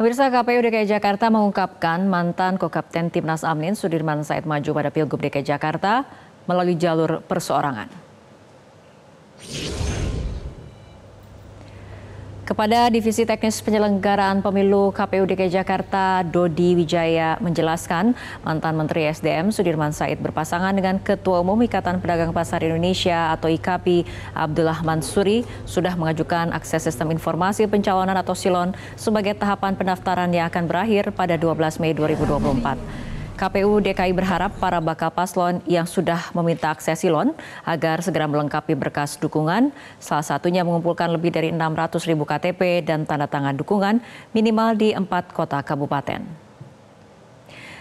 Pemirsa KPU DKI Jakarta mengungkapkan mantan Kokapten Timnas Amin Sudirman Said maju pada Pilgub DKI Jakarta melalui jalur perseorangan. Kepada Divisi Teknis Penyelenggaraan Pemilu KPU DKI Jakarta, Dodi Wijaya menjelaskan mantan Menteri SDM Sudirman Said berpasangan dengan Ketua Umum Ikatan Pedagang Pasar Indonesia atau IKAPI Abdullah Mansuri sudah mengajukan akses sistem informasi pencalonan atau silon sebagai tahapan pendaftaran yang akan berakhir pada 12 Mei 2024. KPU DKI berharap para bakal paslon yang sudah meminta akses silon agar segera melengkapi berkas dukungan, salah satunya mengumpulkan lebih dari 600 ribu KTP dan tanda tangan dukungan minimal di empat kota kabupaten.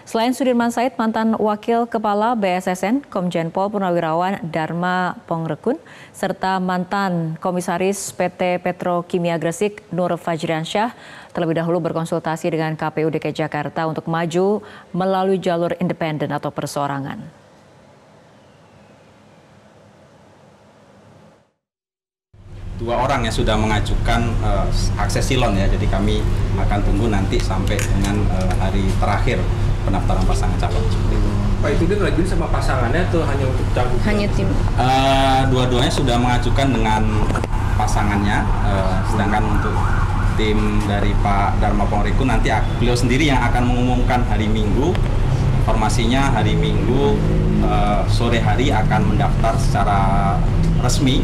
Selain Sudirman Said, mantan Wakil Kepala BSSN, Komjen Pol Purnawirawan Dharma Pongrekun, serta mantan Komisaris PT Petrokimia Gresik Nur Fajriansyah terlebih dahulu berkonsultasi dengan KPU DKI Jakarta untuk maju melalui jalur independen atau perseorangan. dua orang yang sudah mengajukan uh, akses silon ya jadi kami akan tunggu nanti sampai dengan uh, hari terakhir pendaftaran pasangan calon Pak itu dia ngajuin sama pasangannya atau hanya untuk cagup? Hanya tim. Uh, dua-duanya sudah mengajukan dengan pasangannya, uh, sedangkan untuk tim dari Pak Dharma Pongriku nanti beliau sendiri yang akan mengumumkan hari Minggu. Informasinya hari Minggu uh, sore hari akan mendaftar secara resmi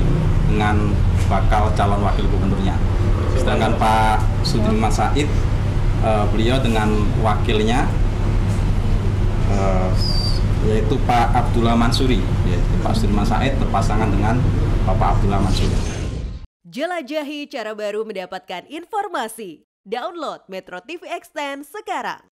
dengan bakal calon wakil gubernurnya. Sedangkan Pak Sudirman Said, uh, beliau dengan wakilnya uh, yaitu Pak Abdullah Mansuri. Yaitu Pak Sudirman Said berpasangan dengan Bapak Abdullah Mansuri. Jelajahi cara baru mendapatkan informasi. Download Metro TV Extend sekarang.